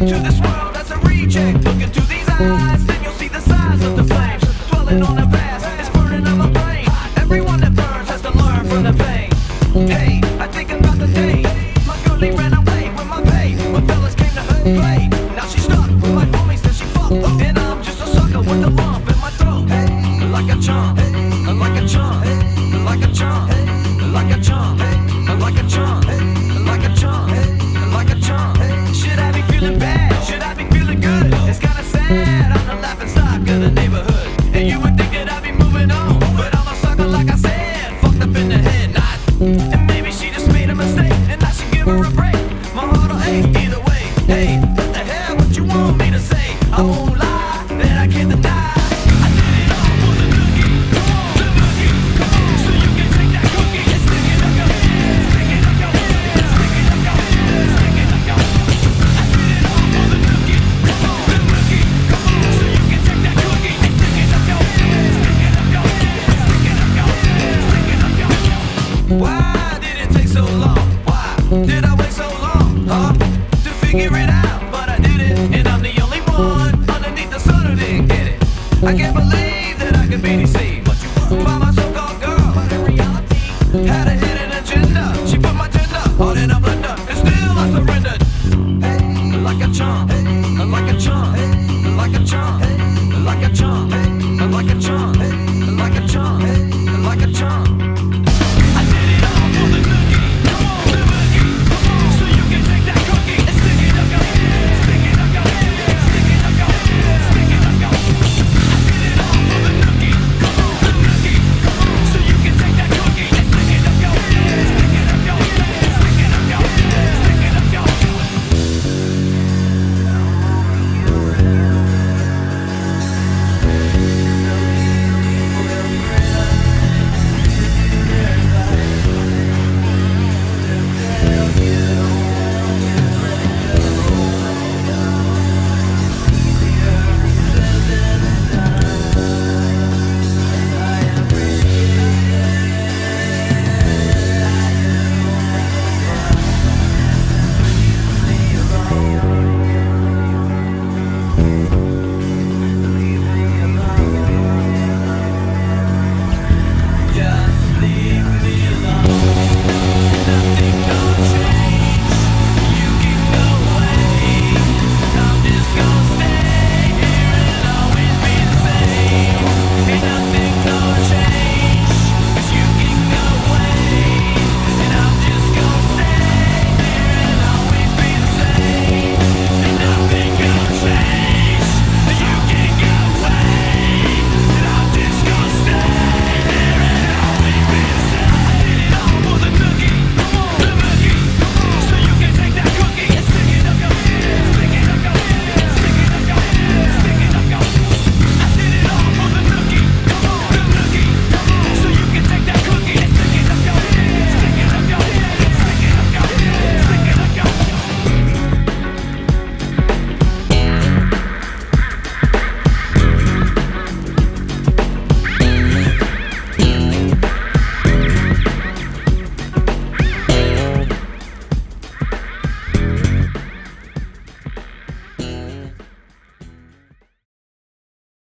Into this world as a reject. Look into these eyes, then you'll see the size of the flames. Dwelling on the past, it's burning on my brain. Everyone that burns has to learn from the pain. Hey, I think about the day my girlie ran away with my pain. My fellas came to her play, now she's stuck with my homies that she fucked. up, And I'm just a sucker with a lump in my throat. Like a chump, like a chump, like a chump, like a chump, like a chump, like a chump, like a chump. What you want me to say? I won't lie, that I can't deny. I did it all for the nookie, the nookie. So you can take that cookie up your up your up your up your I did it all for the nookie, the nookie. So you can take that cookie up your up your up your up your Why did it take so long? Why did I wait so long? Huh? To figure it out, I can't believe that I could be deceived